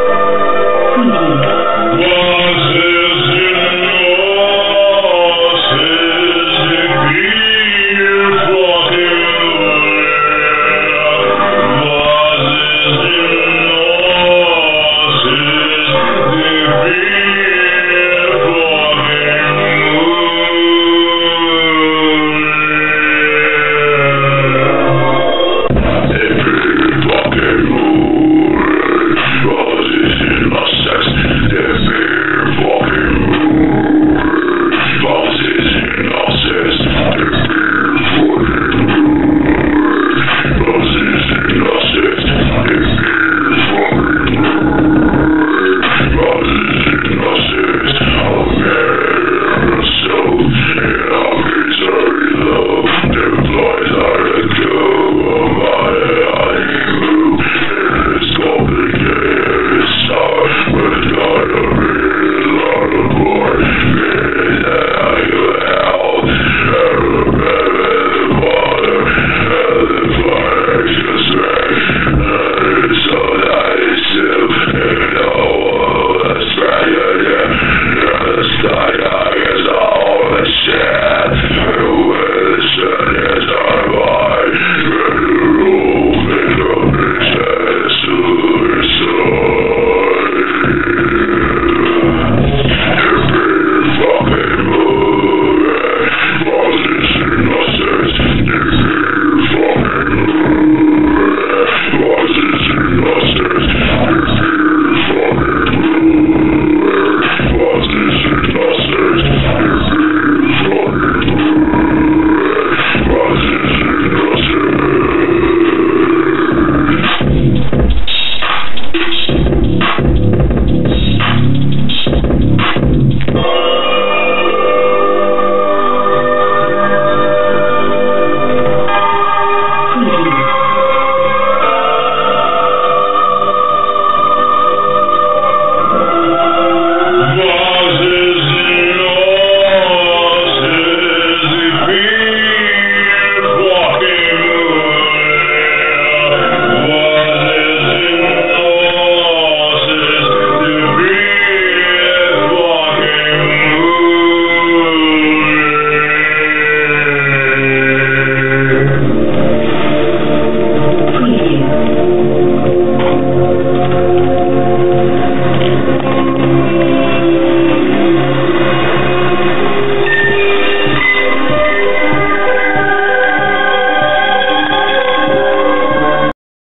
弟弟 Música